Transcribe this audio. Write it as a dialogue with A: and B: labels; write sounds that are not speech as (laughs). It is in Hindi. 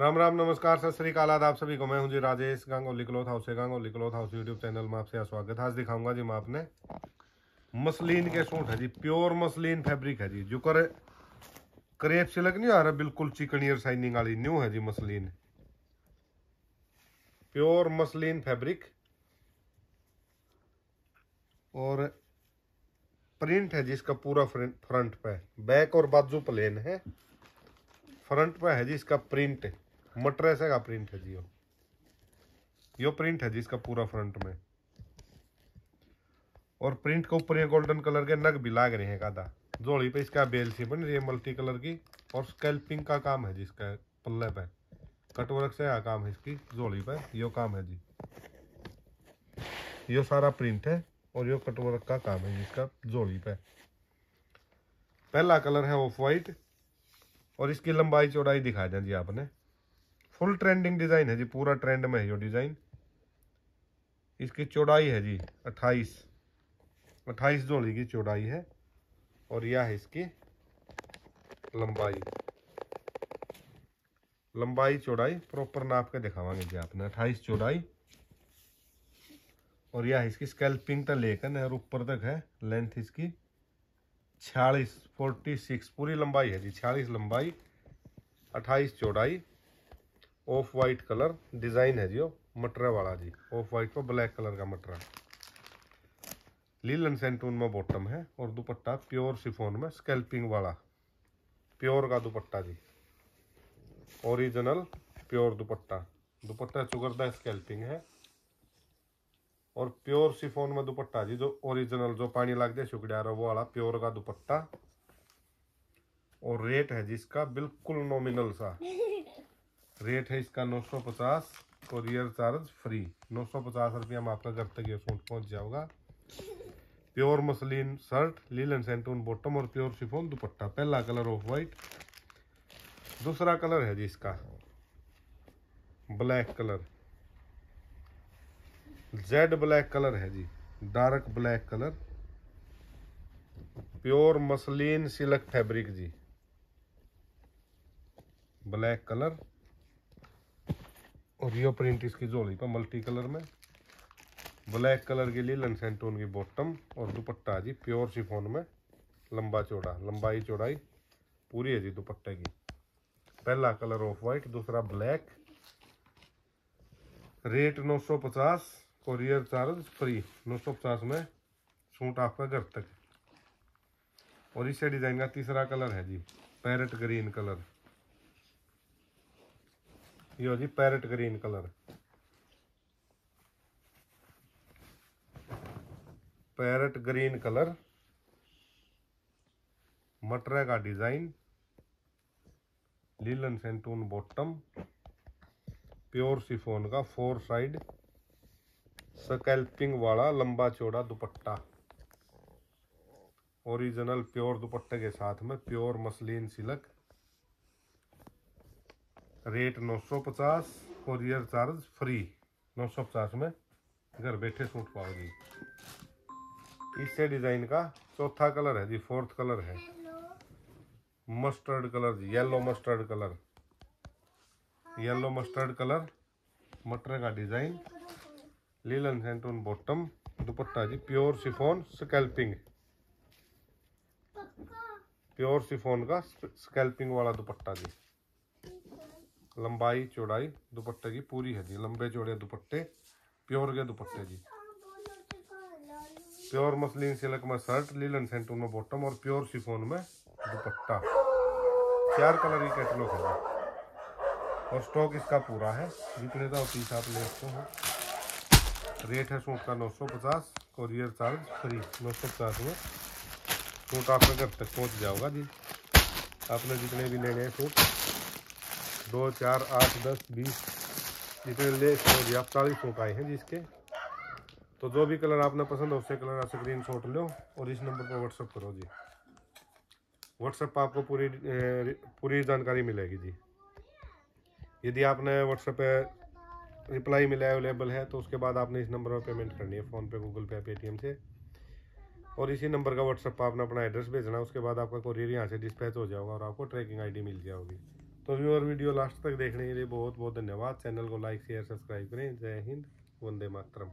A: राम राम, नमस्कार, सत श्रीकाल आप सभी को। मैं हूँ जी राजेश गांगोली क्लोथ हाउस से Gangoli cloth house YouTube channel में आपसे स्वागत है। आज दिखाऊँगा जी मैं आपने मसलिन के सूट है जी, प्योर मसलिन फैब्रिक है जी। जो करे करेप सिलक नहीं आ रहा, बिल्कुल चिकनियर शाइनिंग वाली न्यू है जी मसलिन। Pure muslin fabric. और प्रिंट है जिसका पूरा फ्रंट पे। बैक और बाजू प्लेन है। फ्रंट पे है जी इसका प्रिंट। मटरेस का प्रिंट है जी यो। यो प्रिंट है जी इसका पूरा फ्रंट में। और प्रिंट के ऊपर ये गोल्डन कलर के नग भी लाग रहे हैं कादा। जोड़ी पे इसका बेल सी बन रही है मल्टी कलर की। और स्कैल्पिंग का काम है जिसका पल्ले पे। कटवर्क से आ काम है इसकी जोड़ी पे। यो काम है जी। यो सारा प्रिंट है और यो कटवर्क का काम है जिसका जोड़ी पे। पहला कलर है ऑफ़ वाइट और इसकी लंबाई चौड़ाई दिखा दें जी आपने। फुल ट्रेंडिंग डिज़ाइन है जी, पूरा ट्रेंड में है ये डिज़ाइन। इसकी चौड़ाई है जी, अट्ठाईस। अट्ठाईस जोड़ी की चौड़ाई है और यह है इसकी लंबाई। लंबाई चौड़ाई प्रॉपर नाप के दिखावांगे जी आपने, अट्ठाईस चौड़ाई। और यह इसकी स्कैल्पिंग तक लेकर और ऊपर तक है लेंथ इसकी छियालीस फोर्टी सिक्स पूरी लंबाई है जी, छियालीस लंबाई, अट्ठाईस चौड़ाई। ऑफ़ वाइट कलर डिज़ाइन है जी मटरा वाला जी। ऑफ़ वाइट पर ब्लैक कलर का मटरा लीलन सेंटून में बॉटम है और दुपट्टा प्योर सिफोन में स्कैल्पिंग वाला। प्योर का दुपट्टा जी। Original pure dupatta. दुपट्टा चुगरदा स्कैल्पिंग है। और प्योर सिफोन में दुपट्टा जी, जो ओरिजिनल जो पानी लग जाए, शुक्रिया वो वाला प्योर का दुपट्टा। और रेट है जिसका बिल्कुल नॉमिनल सा। (laughs) रेट है इसका 950 कोरियर चार्ज फ्री 950 रुपया में आपका घर तक ये सूट पहुँच जाएगा प्योर मसलिन शर्ट लीलन सेंटून बॉटम और प्योर शिफोन दुपट्टा, पहला कलर ऑफ़ वाइट दूसरा कलर है जी इसका black colour jet black colour है जी dark black colour pure muslin silk fabric जी ब्लैक कलर और यो प्रिंट इसकी जोड़ी पर मल्टी कलर में ब्लैक कलर के लिए लनसेंटोन की बॉटम और दुपट्टा जी प्योर शिफोन में लंबा चौड़ा, लंबाई चौड़ाई पूरी है जी दुपट्टे की। पहला कलर ऑफ़ वाइट दूसरा black rate 950 courier charge free 950 में सूट आपका घर तक। और इसे डिज़ाइन का तीसरा कलर है जी पैरेट ग्रीन कलर यो जी parrot green colour. Parrot green colour, मटरे का डिज़ाइन, लीलन सेंटून बॉटम, प्योर सिफोन का फोर साइड स्कैल्पिंग वाला लंबा चौड़ा दुपट्टा। ओरिजिनल प्योर दुपट्टे के साथ में pure muslin silk rate 950 courier charge free 950 में घर बैठे सूट पाओगी। इससे डिज़ाइन का चौथा कलर है जी फोर्थ कलर है। मस्टर्ड कलर जी yellow mustard colour yellow mustard colour मटर का डिज़ाइन लीलन सेंटून बॉटम दुपट्टा जी pure chiffon scalloping pure chiffon का स्कैल्पिंग वाला दुपट्टा जी। लंबाई चौड़ाई दुपट्टे की पूरी है जी। लंबे चौड़े दुपट्टे, प्योर के दुपट्टे जी। प्योर मसलिन सिल्क में शर्ट, लीलन सेंटून में बॉटम और प्योर सिफोन में दुपट्टा। चार कलर की कैटलॉग है और स्टॉक इसका पूरा है। जितने का पीस आप ले सकते हो। रेट है सूट का 950 कोरियर चार्ज फ्री 950 में। सूट आपके घर तक पहुँच जाओगा जी। आपने जितने भी लेने हैं सूट दो चार आठ दस बीस जितने ले जी, आप चालीस सूट आए हैं जिसके तो जो भी कलर आपने पसंद है, उससे कलर आप स्क्रीन शॉट लो और इस नंबर पर व्हाट्सअप करो जी। व्हाट्सएप पर आपको पूरी पूरी जानकारी मिलेगी जी। यदि आपने व्हाट्सएप पे रिप्लाई मिला है अवेलेबल है तो उसके बाद आपने इस नंबर पर पेमेंट करनी है, फ़ोन पे गूगल पे पेटीएम से। और इसी नंबर का व्हाट्सएप पर आपने अपना एड्रेस भेजना उसके बाद आपका कोरियर यहाँ से डिस्पैच हो जाएगा और आपको ट्रैकिंग आईडी मिल जाएगी। तो और वीडियो लास्ट तक देखने के लिए बहुत बहुत धन्यवाद। चैनल को लाइक, शेयर, सब्सक्राइब करें। जय हिंद, वंदे मातरम।